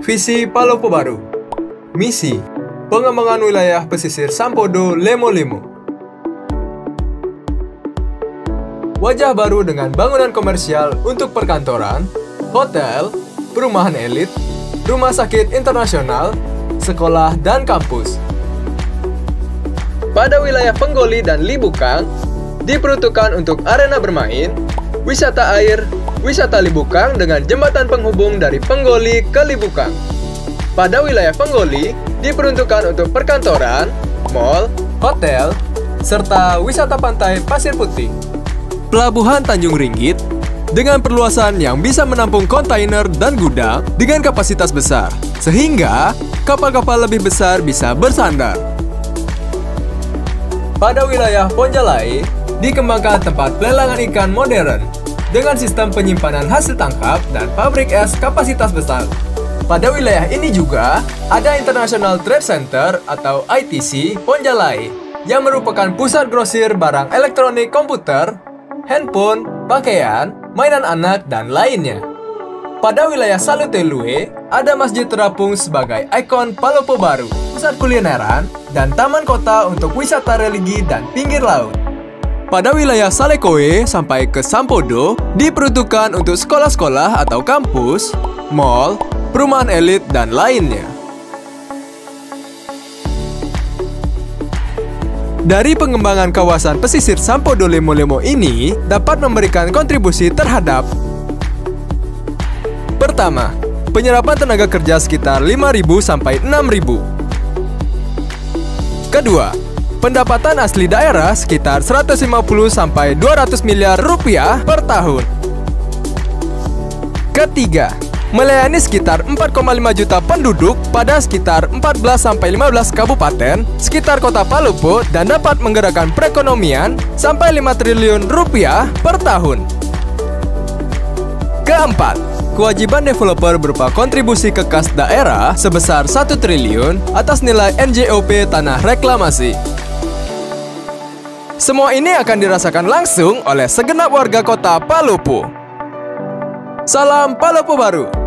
Visi Palopo Baru Misi Pengembangan wilayah pesisir Sampodo Lemo-Lemo Wajah baru dengan bangunan komersial untuk perkantoran, hotel, perumahan elit, rumah sakit internasional, sekolah, dan kampus. Pada wilayah Penggoli dan Libukang, diperuntukkan untuk arena bermain, wisata air, wisata Libukang dengan jembatan penghubung dari Penggoli ke Libukang. Pada wilayah Penggoli, diperuntukkan untuk perkantoran, mall, hotel, serta wisata pantai Pasir Putih. Pelabuhan Tanjung Ringgit dengan perluasan yang bisa menampung kontainer dan gudang dengan kapasitas besar, sehingga kapal-kapal lebih besar bisa bersandar. Pada wilayah Ponjalai, dikembangkan tempat pelelangan ikan modern dengan sistem penyimpanan hasil tangkap dan pabrik es kapasitas besar. Pada wilayah ini juga ada International Trade Center atau ITC Ponjalai yang merupakan pusat grosir barang elektronik komputer, handphone, pakaian, mainan anak, dan lainnya. Pada wilayah Salutelue, ada Masjid Terapung sebagai ikon Palopo Baru, pusat kulineran, dan taman kota untuk wisata religi dan pinggir laut. Pada wilayah Salekoe sampai ke Sampodo diperuntukkan untuk sekolah-sekolah atau kampus, mall, perumahan elit, dan lainnya. Dari pengembangan kawasan pesisir Sampodo Lemo-Lemo ini dapat memberikan kontribusi terhadap Pertama, penyerapan tenaga kerja sekitar 5.000 sampai 6.000. Kedua, Pendapatan asli daerah sekitar 150 sampai 200 miliar rupiah per tahun. Ketiga, melayani sekitar 4,5 juta penduduk pada sekitar 14 sampai 15 kabupaten sekitar kota Palopo dan dapat menggerakkan perekonomian sampai 5 triliun rupiah per tahun. Keempat, kewajiban developer berupa kontribusi ke kas daerah sebesar 1 triliun atas nilai NJOP tanah reklamasi. Semua ini akan dirasakan langsung oleh segenap warga kota Palopo. Salam Palopo Baru.